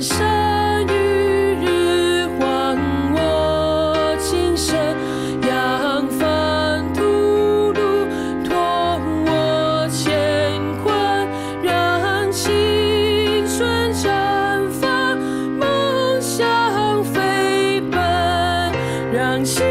山雨日还我精神扬帆吐露托我乾坤让青春绽放梦想飞奔让青